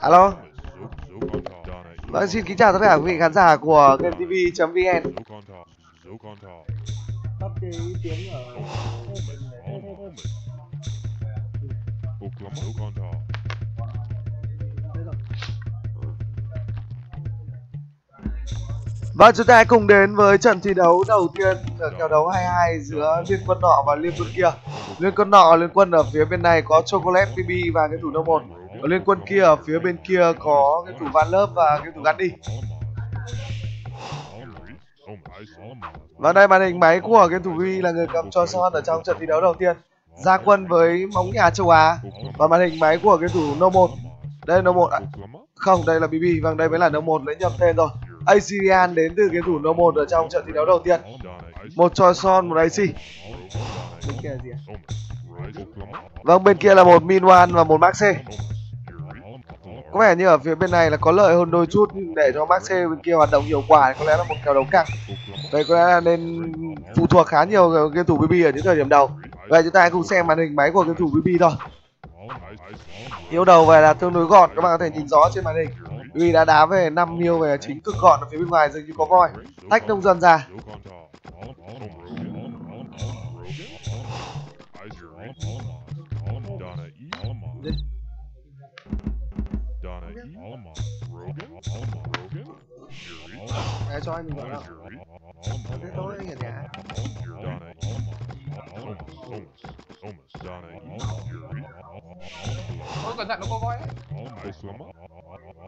Alo Vâng xin kính chào tất cả quý vị khán giả của Game TV.vn tắt cái tiếng ở và chúng ta hãy cùng đến với trận thi đấu đầu tiên ở kèo đấu 22 giữa Liên quân nọ và Liên quân kia. Liên quân nọ, Liên quân ở phía bên này có Chocolate BB và cái thủ No 1 Ở Liên quân kia ở phía bên kia có cái thủ Van Lớp và cái thủ Gandhi. Và đây màn hình máy của game thủ Vi là người cầm cho son ở trong trận thi đấu đầu tiên. Ra quân với móng nhà châu Á. Và màn hình máy của game thủ No 1 Đây No 1 à, Không, đây là BB, vâng đây mới là No 1 lấy nhầm tên rồi. Asian đến từ cái thủ No 1 ở trong trận thi đấu đầu tiên. Một cho son, một AC bên kia là gì? Vâng, bên kia là một Minwan và một Maxe. Có vẻ như ở phía bên này là có lợi hơn đôi chút Nhưng để cho Maxe bên kia hoạt động hiệu quả thì có lẽ là một kèo đấu căng. Đây có lẽ là nên phụ thuộc khá nhiều vào game thủ BB ở những thời điểm đầu. Vậy chúng ta hãy cùng xem màn hình máy của game thủ BB thôi. Yêu đầu về là tương đối gọn, các bạn có thể nhìn rõ trên màn hình. BB đã đá về 5 miêu về chính cực gọn ở phía bên ngoài, dường như có voi. Tách nông dân ra. Để cho anh mình gọi đâu? Thế tối anh ở nhà. Ôi, cẩn thận, nó có voi đấy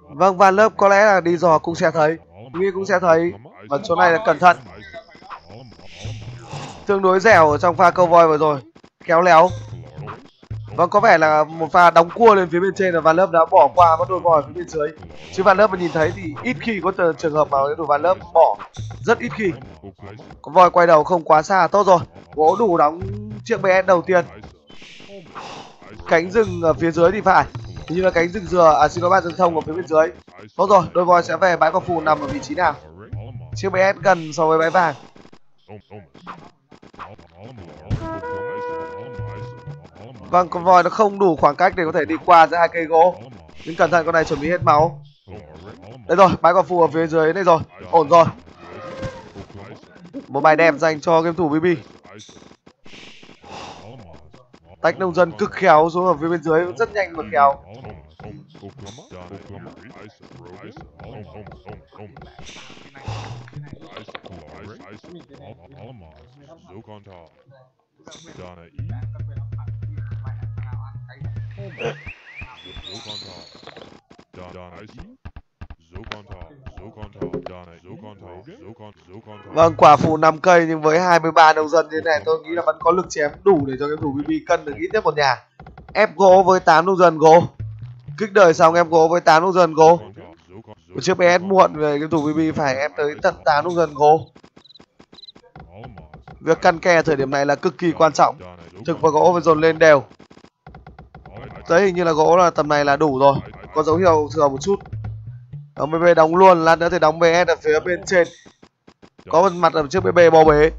Vâng, Van Lớp có lẽ là đi dò cũng sẽ thấy Nghĩ cũng sẽ thấy Và chỗ này là cẩn thận Tương đối dẻo ở trong pha câu voi vừa rồi Kéo léo Vâng, có vẻ là một pha đóng cua lên phía bên trên và Van Lớp đã bỏ qua mất đôi voi phía bên dưới. Chứ Van Lớp mà nhìn thấy thì ít khi có trường hợp mà cái Van Lớp bỏ, rất ít khi. Con voi quay đầu không quá xa, tốt rồi. Gỗ đủ đóng chiếc BS đầu tiên. Cánh rừng ở phía dưới thì phải. Hình như là cánh rừng dừa, à xin lỗi bạn rừng thông ở phía bên dưới. Tốt rồi, đôi voi sẽ về bãi cỏ phù nằm ở vị trí nào? Chiếc BS gần so với bãi vàng. Vâng, con voi nó không đủ khoảng cách để có thể đi qua giữa hai cây gỗ. Nhưng cẩn thận con này chuẩn bị hết máu. Đây rồi, bãi cỏ phù ở phía dưới đây rồi. Ổn rồi. Một bài đẹp dành cho game thủ BB. Tách nông dân cực khéo xuống ở phía bên dưới rất nhanh và khéo. Vâng, quả phù 5 cây nhưng với 23 nông dân như thế này tôi nghĩ là vẫn có lực chém đủ để cho game thủ BB cân được ít nhất một nhà. Ép gỗ với 8 nông dân gỗ. Kích đời xong ép gỗ với 8 nông dân gỗ. Một chiếc PS muộn về game thủ BB phải ép tới tận 8 nông dân gỗ. Việc căn ke thời điểm này là cực kỳ quan trọng. Thực và gỗ phải dồn lên đều. Đấy hình như là gỗ là tầm này là đủ rồi. Có dấu hiệu thừa một chút. Đóng BB đóng luôn, lát nữa thì đóng BS ở phía bên trên. Có một mặt ở trước BB bò bế.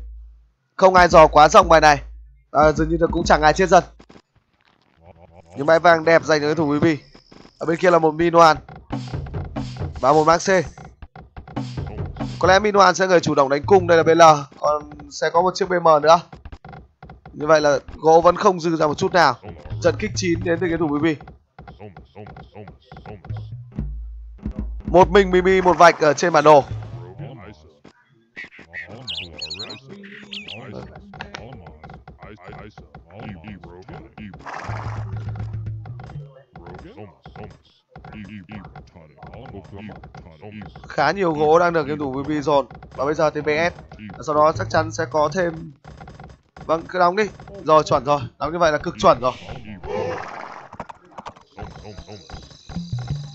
Không ai dò quá rộng bài này. À, dường như cũng chẳng ai chết dần. Những bãi vàng đẹp dành cho cái thủ BB. Ở bên kia là một Minoan. Và một Max C. Có lẽ Minoan sẽ người chủ động đánh cung, đây là BL. Còn sẽ có một chiếc BM nữa. Như vậy là gỗ vẫn không dư ra một chút nào. Trận kích 9 đến từ cái thủ BB. Một mình Mimi một vạch ở trên bản đồ. Khá nhiều gỗ đang được game thủ BB dồn. Và bây giờ thì BS. Sau đó chắc chắn sẽ có thêm Vâng, cứ đóng đi. Rồi chuẩn rồi. Đóng như vậy là cực chuẩn rồi.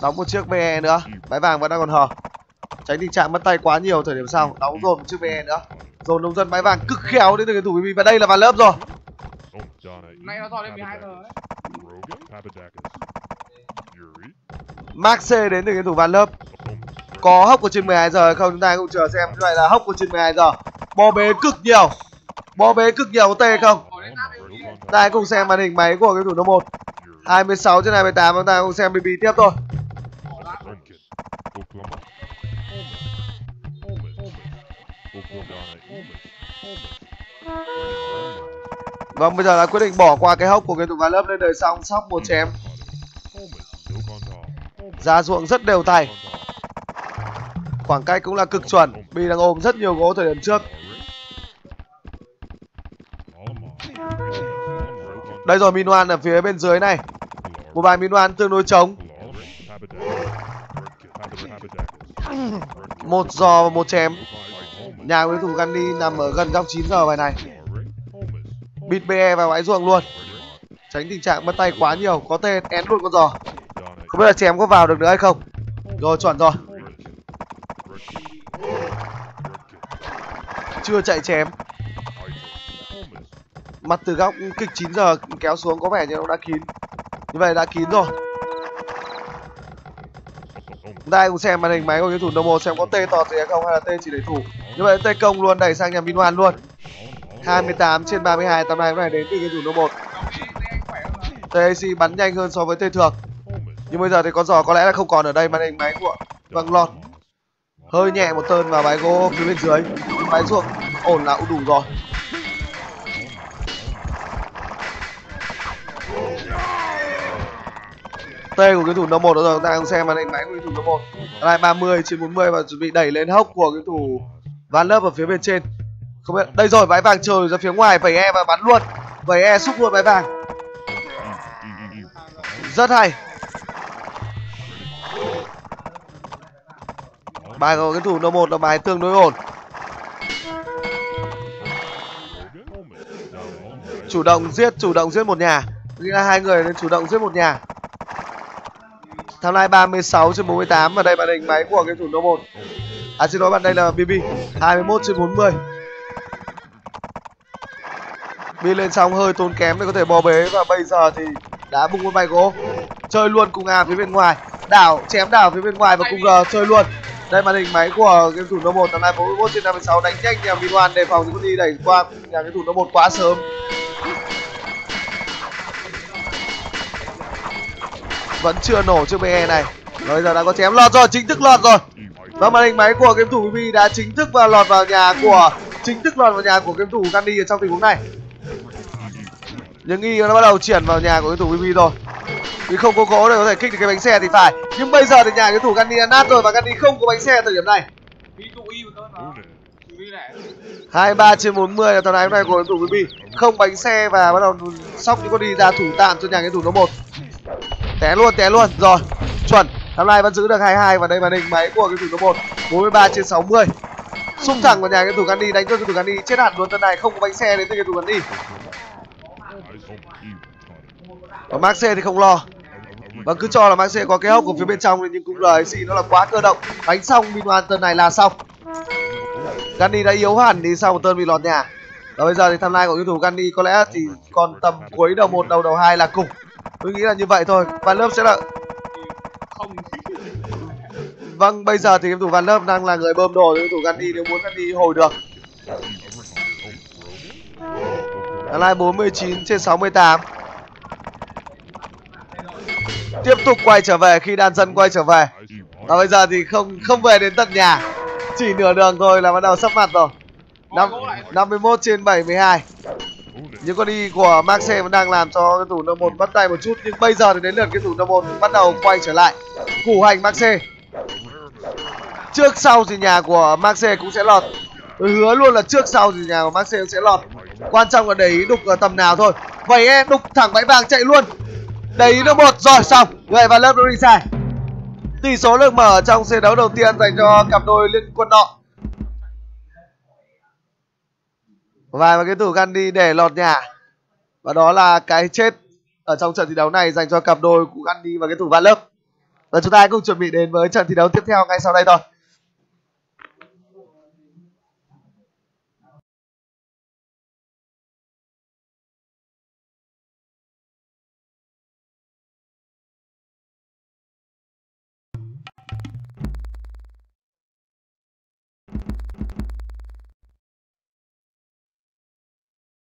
Đóng một chiếc BE nữa. Bãi vàng vẫn đang còn hờ. Tránh tình trạng mất tay quá nhiều thời điểm sau. Đóng dồn chiếc BE nữa. Dồn nông dân bãi vàng cực khéo đến từ cái thủ BB và đây là ván lớp rồi. nay nó to lên 12 giờ đấy Max C đến từ cái thủ ván lớp. Có hốc của trên 12 giờ hay không chúng ta cũng chờ xem như vậy là hốc của trên 12 giờ. Bo bế cực nhiều. Bo bế cực nhiều có tê không? Ta hãy cùng xem màn hình máy của game thủ số 1 26 trên 28 chúng ta cùng xem BB tiếp thôi Vâng, bây giờ là quyết định bỏ qua cái hốc của game thủ ván lớp lên đời xong sóc một chém. Ra ruộng rất đều tay khoảng cách cũng là cực chuẩn bi đang ôm rất nhiều gỗ thời điểm trước. Đây rồi Minoan ở phía bên dưới này. Một bài Minoan tương đối trống. Một giò và một chém. Nhà đối thủ gandhi nằm ở gần góc 9 giờ bài này bịt be vào bãi ruộng luôn. Tránh tình trạng mất tay quá nhiều, có tên én luôn con giò. Không biết là chém có vào được nữa hay không? Rồi, chuẩn rồi. Chưa chạy chém. Mặt từ góc kịch 9 giờ kéo xuống có vẻ như nó đã kín. Như vậy đã kín rồi. Đây cũng xem màn hình máy của cái thủ đầu một xem có tê tọt gì hay không, hay là tê chỉ để thủ. Như vậy tê công luôn đẩy sang nhà Vinhoan luôn. 28 trên 32 tầm này này đến từ cái thủ đầu một. TAC bắn nhanh hơn so với tê thường nhưng bây giờ thì con giò có lẽ là không còn ở đây màn hình máy của vâng lọt. Hơi nhẹ một tơn vào bãi gỗ phía bên dưới. Bãi ruộng ổn là cũng đủ rồi. T của cái thủ No 1 đó rồi, chúng ta đang xem màn hình máy của cái thủ number một. Lại 30 trên 40 và chuẩn bị đẩy lên hốc của cái thủ Van lớp ở phía bên trên. Không biết đây rồi, bãi vàng trời ra phía ngoài vẩy e và bắn luôn. Vẩy e xúc luôn bãi vàng. Rất hay. Bài của cái thủ number một là bài tương đối ổn. Chủ động giết, chủ động giết một nhà. Nghĩa là hai người nên chủ động giết một nhà. Tham lai 36 trên 48 và đây màn hình máy của cái thủ number 1. À xin lỗi bạn đây là BB 21 trên 40. Bi lên xong hơi tốn kém để có thể bò bế và bây giờ thì đã bung con bay gỗ. Chơi luôn cùng A phía bên ngoài. Đảo, chém đảo phía bên ngoài và cùng G chơi luôn. Đây màn hình máy của game thủ number 1 nay 41 trên 56 đánh nhanh nhà Vinwan đề phòng những có đi đẩy qua nhà cái thủ number 1 quá sớm. vẫn chưa nổ chiếc BE này bây giờ đã có chém lọt rồi, chính thức lọt rồi và màn hình máy của game thủ BB đã chính thức vào lọt vào nhà của, chính thức lọt vào nhà của game thủ Gandhi ở trong tình huống này nhưng nghi nó bắt đầu chuyển vào nhà của cái thủ vv rồi. Vì không có gỗ để có thể kích được cái bánh xe thì phải. Nhưng bây giờ thì nhà cái thủ Gandhi đã nát rồi và Gandhi không có bánh xe ở thời điểm này. 23 trên 40 là tầm này hôm nay của thủ BB không bánh xe và bắt đầu sóc những con đi ra thủ tạm cho nhà cái thủ nó một. Té luôn té luôn. Rồi, chuẩn. Thằng này vẫn giữ được 22 và đây màn hình máy của cái thủ số 1 43 trên 60 xung thẳng vào nhà cái thủ Gandhi đánh cho cái thủ Gandhi chết hẳn luôn. Tân này không có bánh xe đến từ cái thủ Gandhi và Max thì không lo. Và cứ cho là Max có cái hốc ở phía bên trong nhưng cũng là gì nó là quá cơ động. Đánh xong Minuan tuần này là xong. Gandhi đã yếu hẳn đi sau một tơn bị lọt nhà. Và bây giờ thì tham lai của yêu thủ Gandhi có lẽ thì còn tầm cuối đầu một, đầu đầu hai là cùng. Tôi nghĩ là như vậy thôi. Van lớp sẽ là vâng bây giờ thì yêu thủ van lớp đang là người bơm đồ. Yêu thủ Gandhi nếu muốn Gandhi hồi được. Đang lai 49 trên 68 Tiếp tục quay trở về khi đàn dân quay trở về. Và bây giờ thì không không về đến tận nhà. Chỉ nửa đường thôi là bắt đầu sắp mặt rồi. Năm 51 trên 72 những con đi của Maxe vẫn đang làm cho cái thủ number một bắt tay một chút. Nhưng bây giờ thì đến lượt cái thủ number một bắt đầu quay trở lại. Củ hành Maxe trước sau thì nhà của Maxe cũng sẽ lọt. Tôi hứa luôn là trước sau thì nhà của Maxe cũng sẽ lọt quan trọng là để ý đục ở tầm nào thôi. Vậy em đục thẳng bãi vàng chạy luôn. Để ý nó một, rồi xong. Người và lớp đi sai tỷ số được mở trong trận đấu đầu tiên dành cho cặp đôi liên quân nọ. Và cái thủ Gandhi để lọt nhà. Và đó là cái chết ở trong trận thi đấu này dành cho cặp đôi của Gandhi và cái thủ Van Lớp. Và chúng ta hãy cùng chuẩn bị đến với trận thi đấu tiếp theo ngay sau đây thôi.